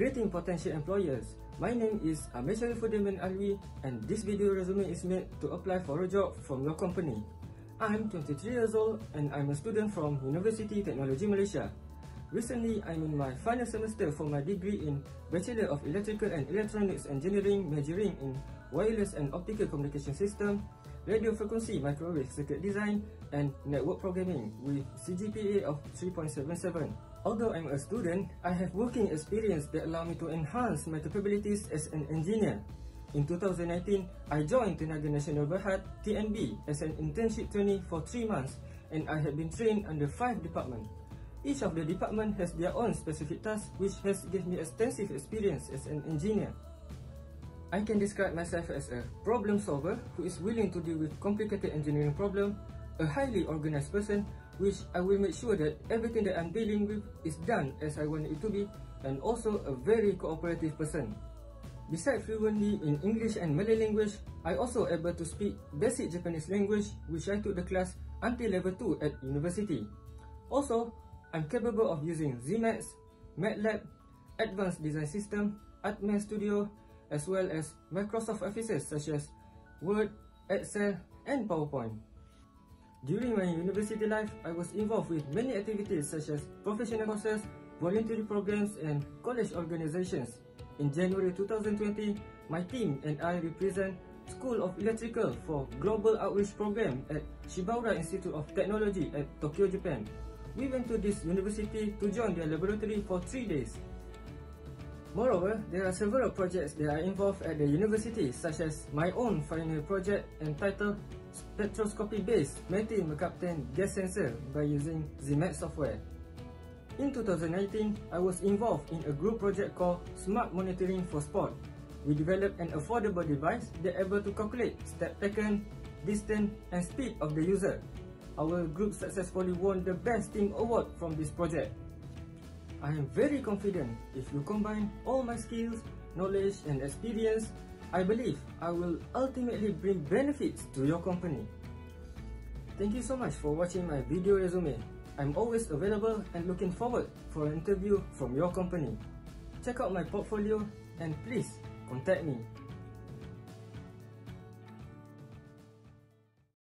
Greeting potential employers. My name is Amesha Fudeman Alwi and this video resume is made to apply for a job from your company. I'm 23 years old and I'm a student from University Technology Malaysia. Recently, I'm in my final semester for my degree in Bachelor of Electrical and Electronics Engineering majoring in Wireless and Optical Communication System, Radio Frequency Microwave Circuit Design and Network Programming with CGPA of 3.77. Although I'm a student, I have working experience that allow me to enhance my capabilities as an engineer. In 2019, I joined Tenaga Nasional Berhad TNB as an internship trainee for 3 months and I have been trained under 5 departments. Each of the department has their own specific tasks which has given me extensive experience as an engineer. I can describe myself as a problem solver who is willing to deal with complicated engineering problem, a highly organized person which I will make sure that everything that I'm dealing with is done as I want it to be and also a very cooperative person. Besides fluently in English and Malay language, I also able to speak basic Japanese language which I took the class until level 2 at university. Also, I'm capable of using ZMax, MATLAB, Advanced Design System, ArtMan Studio as well as Microsoft Offices such as Word, Excel and PowerPoint. During my university life, I was involved with many activities such as professional courses, voluntary programs and college organizations. In January 2020, my team and I represent School of Electrical for Global Outreach Program at Shibaura Institute of Technology at Tokyo, Japan. We went to this university to join their laboratory for 3 days. Moreover, there are several projects that are involved at the university such as my own final project entitled spectroscopy-based methane mercaptan gas sensor by using ZMAX software. In 2019, I was involved in a group project called Smart Monitoring for Sport. We developed an affordable device that able to calculate step taken, distance and speed of the user. Our group successfully won the Best Team Award from this project. I am very confident if you combine all my skills, knowledge and experience I believe I will ultimately bring benefits to your company. Thank you so much for watching my video resume. I'm always available and looking forward for an interview from your company. Check out my portfolio and please contact me